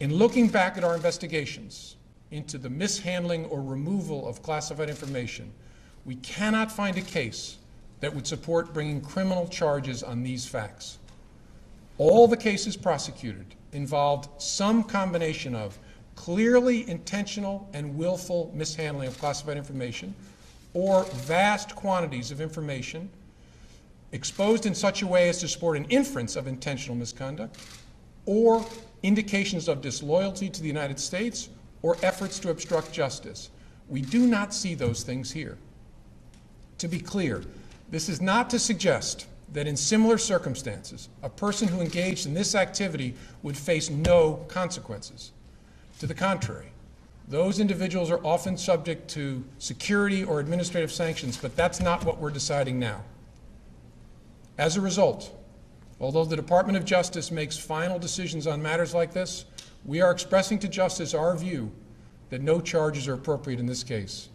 In looking back at our investigations into the mishandling or removal of classified information, we cannot find a case that would support bringing criminal charges on these facts. All the cases prosecuted involved some combination of clearly intentional and willful mishandling of classified information or vast quantities of information exposed in such a way as to support an inference of intentional misconduct or indications of disloyalty to the United States or efforts to obstruct justice. We do not see those things here. To be clear, this is not to suggest that in similar circumstances, a person who engaged in this activity would face no consequences. To the contrary, those individuals are often subject to security or administrative sanctions, but that's not what we're deciding now. As a result, although the Department of Justice makes final decisions on matters like this, we are expressing to Justice our view that no charges are appropriate in this case.